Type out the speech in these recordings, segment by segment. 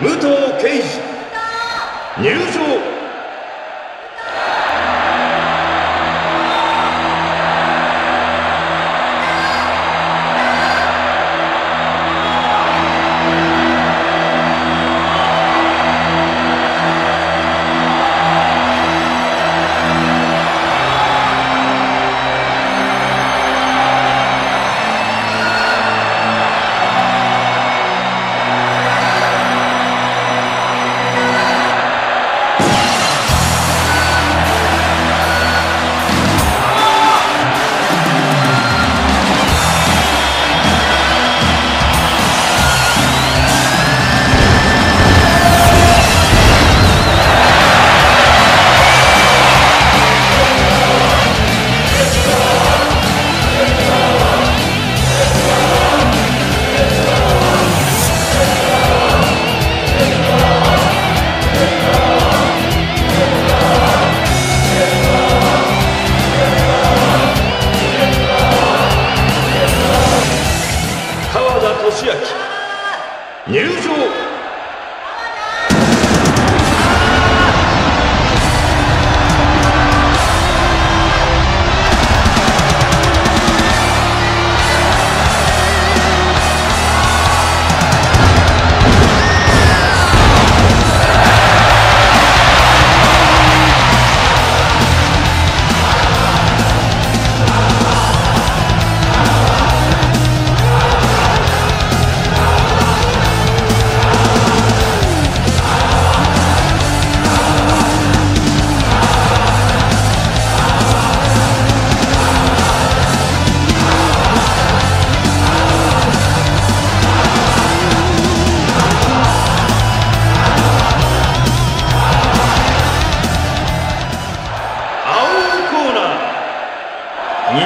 武藤敬司。入場。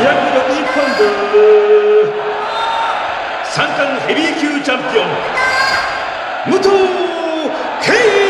260ポンド。三冠ヘビー級チャンピオン。武藤敬司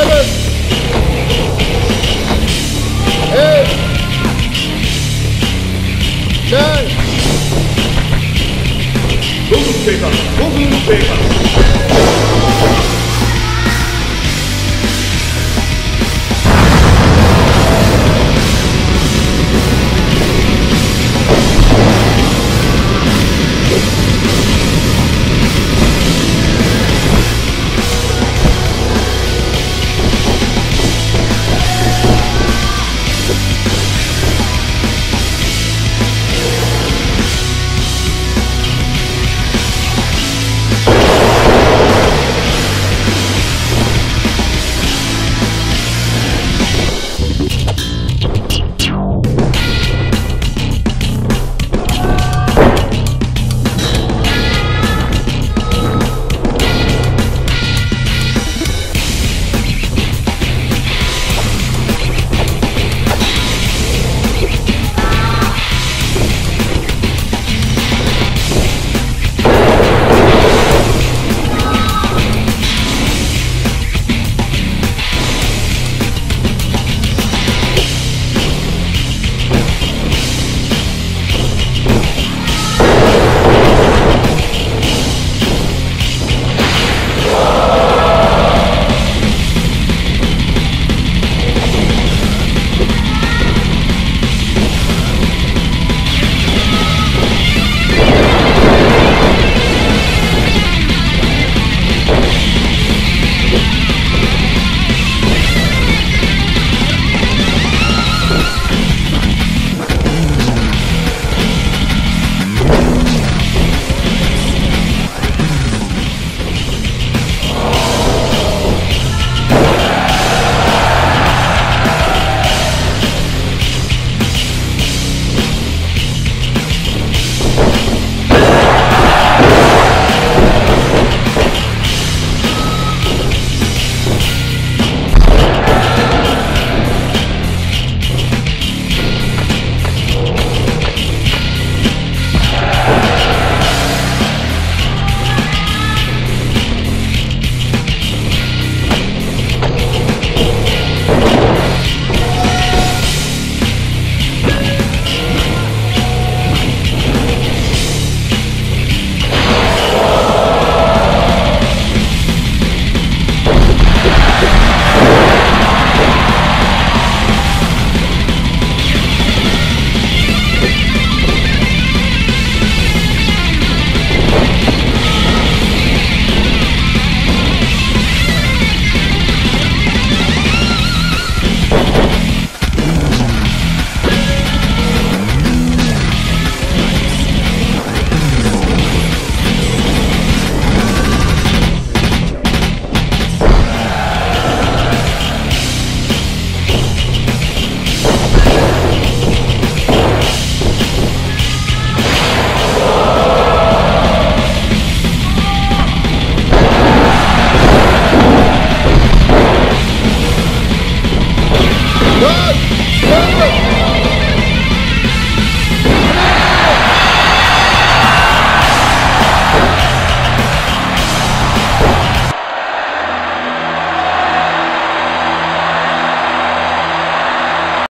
Palmeiras! Ei! Sai! Vamos, Peipa! Vamos, Peipa!